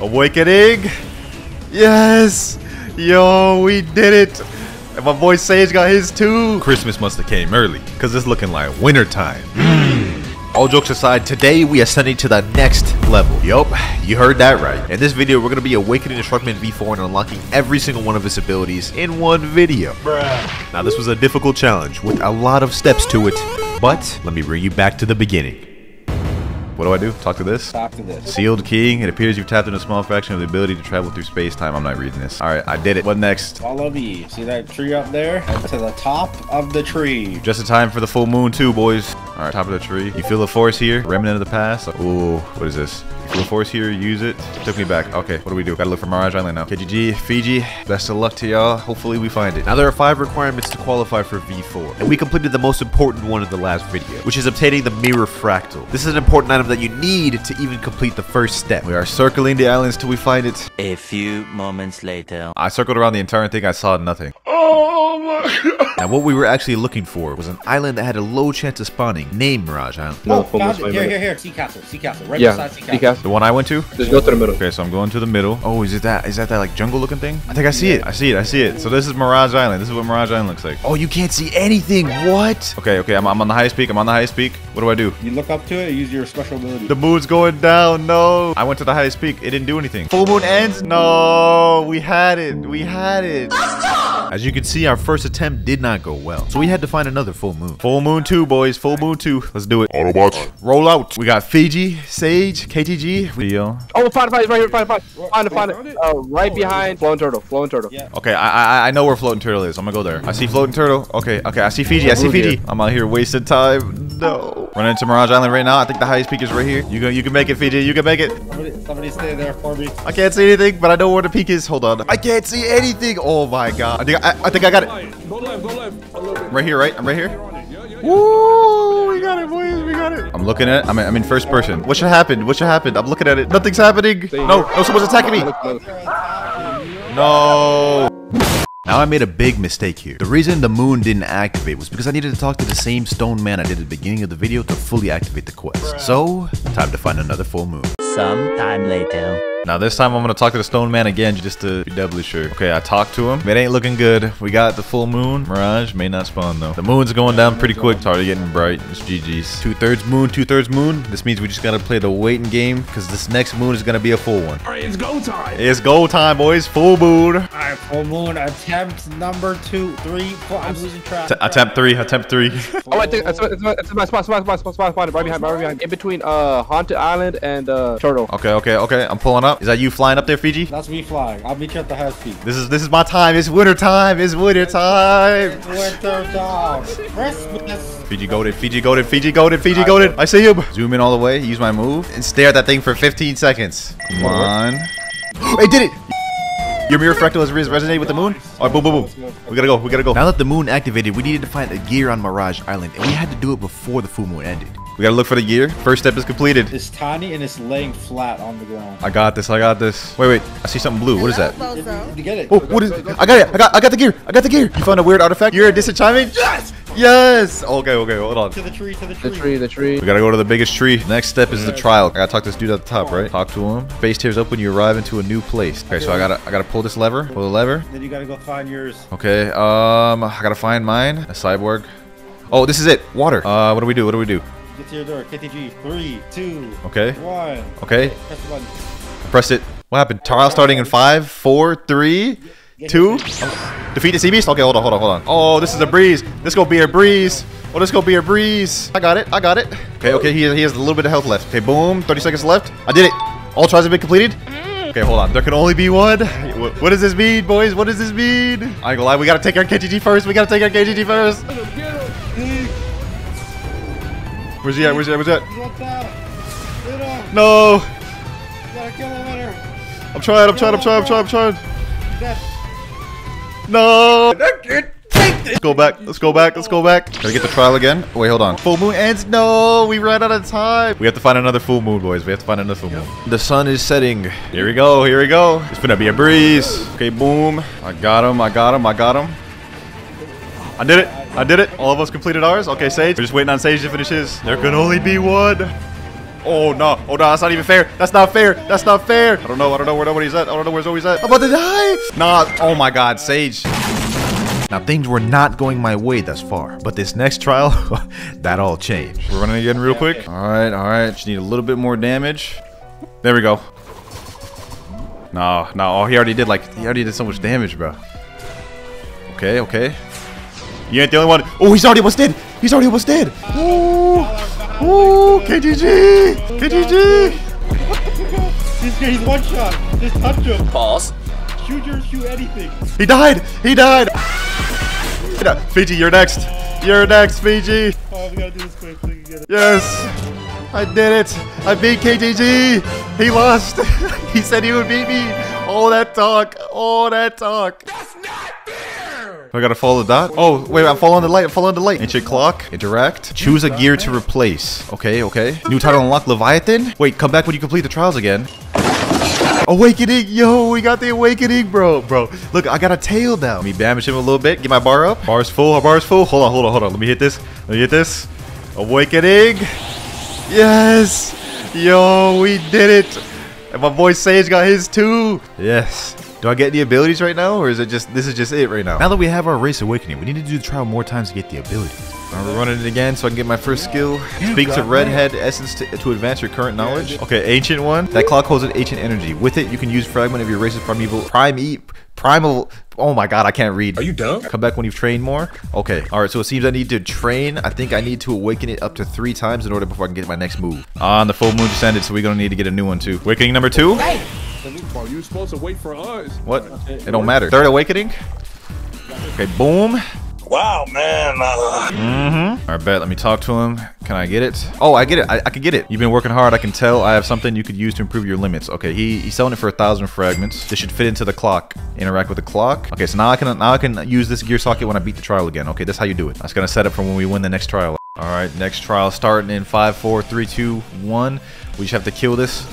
Awakening. Yes. Yo, we did it. And my boy Sage got his too. Christmas must have came early, because it's looking like wintertime. Mm. All jokes aside, today we are ascending to the next level. Yup, you heard that right. In this video, we're going to be awakening the Sharkman V4 and unlocking every single one of his abilities in one video. Bruh. Now, this was a difficult challenge with a lot of steps to it, but let me bring you back to the beginning. What do I do? Talk to this? Talk to this. Sealed key. It appears you've tapped into a small fraction of the ability to travel through space time. I'm not reading this. All right, I did it. What next? Follow me. See that tree up there? Head to the top of the tree. Just in time for the full moon too, boys. All right, top of the tree. You feel the force here? Remnant of the past. Ooh, what is this? You feel the force here? Use it. Took me back. Okay, what do we do? Gotta look for Mirage Island now. KTG, Fiji. Best of luck to y'all. Hopefully we find it. Now there are five requirements to qualify for V4, and we completed the most important one in the last video, which is obtaining the Mirror Fractal. This is an important item that you need to even complete the first step. We are circling the islands till we find it. A few moments later. I circled around the entire thing. I saw nothing. Oh, Now, what we were actually looking for was an island that had a low chance of spawning, named Mirage Island. Oh, full found it. Here, here, here. Sea castle. Sea castle. Right Yeah, beside sea castle. because The one I went to? just go to the middle. Okay, so I'm going to the middle. Oh, is it that? Is that that like jungle looking thing? I think I see it. I see it. I see it. So this is Mirage Island. This is what Mirage Island looks like. Oh, you can't see anything. What? Okay, okay. I'm, I'm on the highest peak. I'm on the highest peak. What do I do? You look up to it. Use your special ability. The moon's going down. No. I went to the highest peak. It didn't do anything. Full moon ends. No. We had it. We had it. As you can see, our first attempt did not go well. So we had to find another full moon. Full moon 2, boys. Full moon 2. Let's do it. Autobots. Roll out. We got Fiji, Sage, KTG. Leo. Oh, find it, find it, right here, find it, find it, find it, find it. Uh, right behind Floating Turtle, Floating Turtle. Yeah. Okay, I, I I know where floating turtle is. I'm gonna go there. I see floating turtle. Okay, okay. I see Fiji. I see Fiji. I'm out here wasting time. No. Running to Mirage Island right now. I think the highest peak is right here. You can you can make it, Fiji. You can make it. Somebody, somebody stay there for me. I can't see anything, but I know where the peak is. Hold on. I can't see anything. Oh my god. I think I, I think I got it. Go left, go left. A little bit. Right here, right? I'm right here. Woo! We got it, boys. We got it. I'm looking at. I'm, I'm in first person. What should happen? What should happen? I'm looking at it. Nothing's happening. No, no, someone's attacking me. Look, look. No. Now I made a big mistake here. The reason the moon didn't activate was because I needed to talk to the same stone man I did at the beginning of the video to fully activate the quest. So, time to find another full moon. Some time later. Now this time I'm gonna talk to the stone man again just to be doubly sure. Okay, I talked to him. It ain't looking good. We got the full moon. Mirage may not spawn though. The moon's going down pretty quick. It's already getting bright. It's GG's. Two thirds moon, two thirds moon. This means we just gotta play the waiting game because this next moon is gonna be a full one. All right, it's go time. It's go time, boys. Full moon. All right, full moon attempt number two, three, four. I'm losing track. Attempt three. Attempt three. Oh, I think it's, it's, it's my spot, spot, spot, spot, spot, spot, right behind, right behind. In between, uh, Haunted Island and, uh, Turtle. okay, okay, okay. I'm pulling up. Is that you flying up there, Fiji? That's me flying. I'll meet you at the house peak. This is this is my time. It's winter time. It's winter time. Winter dog. Christmas. Fiji goaded. Fiji goaded. Fiji goaded. Fiji goaded. I see him. Zoom in all the way. Use my move and stare at that thing for 15 seconds. Come on. I did it. Your mirror fractal has resonated with the moon. All right, boom, boom, boom. We gotta go. We gotta go. Now that the moon activated, we needed to find a gear on Mirage Island, and we had to do it before the full moon ended. We gotta look for the gear. First step is completed. It's tiny and it's laying flat on the ground. I got this. I got this. Wait, wait. I see something blue. What is that? Did you get it? Oh, what is? I got it. I got. I got the gear. I got the gear. You found a weird artifact. You're a disenchantment. Yes. Yes. Okay. Okay. Hold on. To the tree, to the tree. The tree, the tree. We gotta go to the biggest tree. Next step is the trial. I gotta talk to this dude at the top, right? Talk to him. Face tears up when you arrive into a new place. Okay, so I gotta I gotta pull this lever. Pull the lever. Then you gotta go find yours. Okay. Um, I gotta find mine. A cyborg. Oh, this is it. Water. Uh, what do we do? What do we do? Get to your door. KTG. Three, two, Okay. one. Okay. Press the button. Press it. What happened? Trial starting in five, four, three, two. Defeat the sea beast. Okay, hold on, hold on, hold on. Oh, this is a breeze. This gonna be a breeze. Oh, this gonna be a breeze. I got it. I got it. Okay, okay. He, he has a little bit of health left. Okay, boom. 30 seconds left. I did it. All tries have been completed. Mm. Okay, hold on. There can only be one. What, what does this mean, boys? What does this mean? I ain't gonna lie. We gotta take our KTG first. We gotta take our KTG first. Where's he at? Where's he at? Where's he at? He's locked down. Get him. No. You gotta kill him winner. I'm trying. I'm trying. I'm trying. I'm trying. I'm trying. No. Let's go back. Let's go back. Let's go back. Gotta get the trial again. Wait, hold on. Full moon ends. No, we ran out of time. We have to find another full moon, boys. We have to find another full moon. The sun is setting. Here we go. Here we go. It's gonna be a breeze. Okay, boom. I got him. I got him. I got him. I did it. I did it. All of us completed ours. Okay, Sage. We're just waiting on Sage to finish his. There can only be one. Oh no! Oh no! That's not even fair. That's not fair. That's not fair. I don't know. I don't know where nobody's at. I don't know where Zoe's at. I'm about to die. Nah. Oh my God, Sage. Now things were not going my way thus far, but this next trial, that all changed. We're running again real quick. All right, all right. Just need a little bit more damage. There we go. No, no. Oh, he already did like he already did so much damage, bro. Okay, okay. You ain't the only one. Oh, he's already almost dead. He's already almost dead. Ooh, ooh, KTG, KTG. This guy's one shot. Just touch him. Pause. Shoot your shoot anything. He died. He died. Fiji, you're next. You're next, Fiji. Oh, we gotta do this quick so we can get it. Yes, I did it. I beat KTG. He lost. he said he would beat me. All that talk. All that talk. That's not fair. I gotta follow that. Oh, wait, I'm following the light. I'm following the light. Ancient clock. Interact. Choose a gear to replace. Okay, okay. New title unlock Leviathan. Wait, come back when you complete the trials again. Awakening, yo, we got the awakening, bro, bro. Look, I got a tail now. Let me damage him a little bit. Get my bar up. Bar's full. Our bar's full. Hold on, hold on, hold on. Let me hit this. Let me hit this. Awakening. Yes. Yo, we did it. And my boy Sage got his too. Yes. Do I get the abilities right now, or is it just this is just it right now? Now that we have our race awakening, we need to do the trial more times to get the abilities. I'm right, running it again so I can get my first skill. Speak to Redhead Essence to, to advance your current knowledge. Okay, Ancient one. That clock holds an ancient energy. With it, you can use fragment of your race's primeval prime e primal. Oh my god, I can't read. Are you dumb? Come back when you've trained more. Okay, all right. So it seems I need to train. I think I need to awaken it up to three times in order before I can get my next move. Ah, and the full moon just ended, so we're gonna need to get a new one too. Awakening number two. Bro, you supposed to wait for us. What? It don't matter. Third awakening. Okay, boom. Wow, man. Uh, Mm-hmm. All right, bet. Let me talk to him. Can I get it? Oh, I get it. I, I can get it. You've been working hard. I can tell. I have something you could use to improve your limits. Okay, he, he's selling it for a thousand fragments. This should fit into the clock. Interact with the clock. Okay, so now I can now I can use this gear socket when I beat the trial again. Okay, that's how you do it. That's gonna set up for when we win the next trial. All right, next trial starting in five, four, three, two, one. We just have to kill this.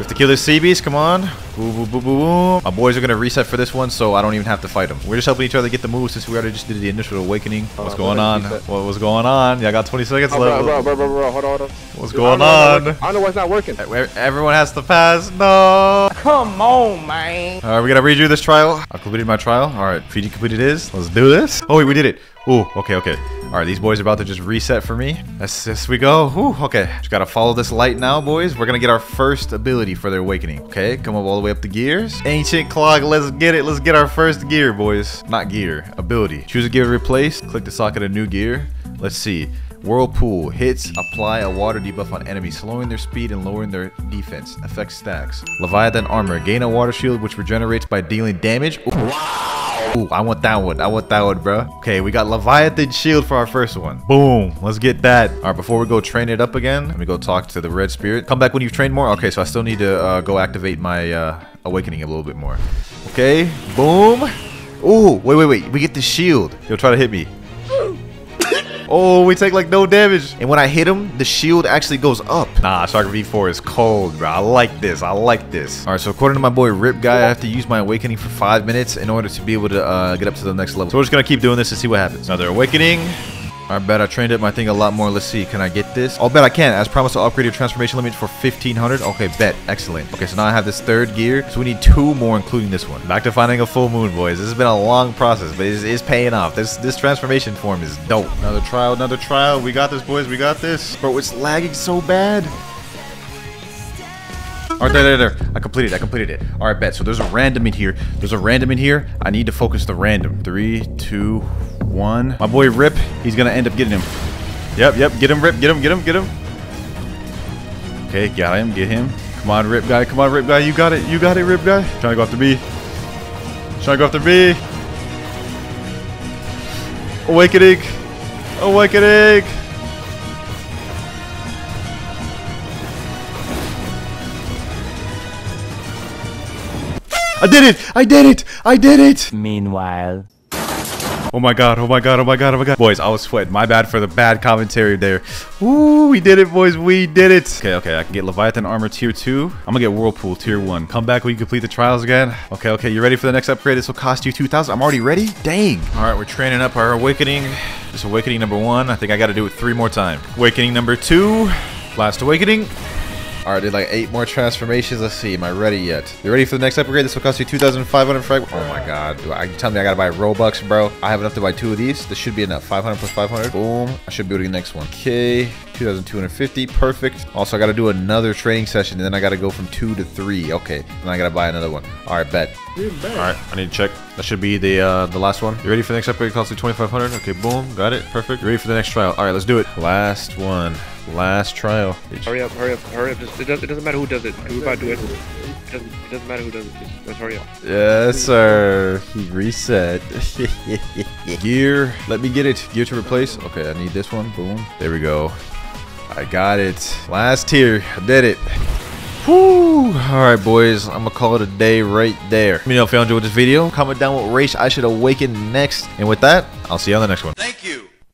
We have to kill this sea beast. Come on. Boom, boom, boom, boom, boom. My boys are gonna reset for this one, so I don't even have to fight them. We're just helping each other get the moves since we already just did the initial awakening. What's going on? What was going on? Y'all got 20 seconds Oh, bro, left. bro, bro, bro, bro, hold on, hold on. What's Dude, going I don't know why on? it's not working. I don't know why it's not working. Everyone has to pass. No. Come on, man. All right, we gotta redo this trial. I completed my trial. All right, Fiji completed his. Let's do this. Oh wait, we did it. Ooh, okay, okay. All right, these boys are about to just reset for me. This we go. Ooh, okay. Just gotta follow this light now, boys. We're gonna get our first ability for their awakening. Okay, come up all the way up the gears. Ancient clock. Let's get it. Let's get our first gear, boys. Not gear. Ability. Choose a gear to replace. Click the socket of new gear. Let's see. Whirlpool hits apply a water debuff on enemies, slowing their speed and lowering their defense. Affects stacks. Leviathan armor gain a water shield which regenerates by dealing damage. Ooh. Ooh, I want that one. I want that one, bro. Okay, we got Leviathan shield for our first one. Boom. Let's get that. All right, before we go train it up again, let me go talk to the red spirit. Come back when you've trained more. Okay, so I still need to uh, go activate my uh, awakening a little bit more. Okay, boom. Ooh, wait, wait, wait. We get the shield. He'll try to hit me. Oh, we take like no damage. And when I hit him, the shield actually goes up. Nah, Shark V4 is cold, bro. I like this. I like this. All right, so according to my boy Rip Guy, I have to use my awakening for five minutes in order to be able to uh, get up to the next level. So we're just gonna keep doing this to see what happens. Another awakening. I bet I trained up my thing a lot more. Let's see. Can I get this? I'll bet I can. As promised, I'll upgrade your transformation limit for 1500. Okay, bet. Excellent. Okay, so now I have this third gear. So we need two more, including this one. Back to finding a full moon, boys. This has been a long process, but it's, it's paying off. This this transformation form is dope. Another trial, another trial. We got this, boys. We got this. Bro, it's lagging so bad. All right, there, there, there. I completed. I completed it. All right, bet. So there's a random in here. There's a random in here. I need to focus the random. Three, two, one. My boy Rip. He's gonna end up getting him. Yep, yep. Get him, Rip. Get him, get him, get him. Okay, got him. Get him. Come on, Rip guy. Come on, Rip guy. You got it. You got it, Rip guy. Trying to go after me. Trying to go after me. Awakening. Awakening. I did it! I did it! I did it! Meanwhile. Oh my god, oh my god, oh my god, oh my god. Boys, I was sweating. My bad for the bad commentary there. Ooh, we did it, boys. We did it. Okay, okay, I can get Leviathan Armor Tier 2. I'm gonna get Whirlpool Tier 1. Come back when you complete the trials again. Okay, okay, you ready for the next upgrade? This will cost you 2,000. I'm already ready? Dang. All right, we're training up our Awakening. This Awakening number one. I think I gotta do it three more times. Awakening number two. Last Awakening. All right, did like eight more transformations. Let's see. Am I ready yet? You ready for the next upgrade? This will cost you 2,500 frag. Oh my god. Do I, tell me I gotta buy Robux, bro? I have enough to buy two of these. This should be enough. 500 plus 500. Boom. I should be able to get the next one. Okay. 2,250. Perfect. Also, I gotta do another training session, and then I gotta go from two to three. Okay. Then I gotta buy another one. All right, bet. All right, I need to check. That should be the uh, the last one. You ready for the next upgrade? Cost you 2,500. Okay, boom. Got it. Perfect. You ready for the next trial? All right, let's do it. Last one. Last trial. Hurry up, hurry up, hurry up. Just, it, does, it doesn't matter who does it. Who about to do it. It doesn't, it doesn't matter who does it. Just let's hurry up. Yes, sir. Reset. Gear. Let me get it. Gear to replace. Okay, I need this one. Boom. There we go. I got it. Last tier. I did it. Whew. Alright, boys. I'm gonna call it a day right there. Let me know if y'all enjoyed this video. Comment down what race I should awaken next. And with that, I'll see you on the next one. Thank you.